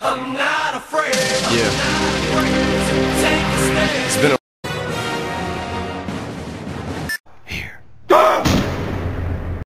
I'm not afraid. Yeah.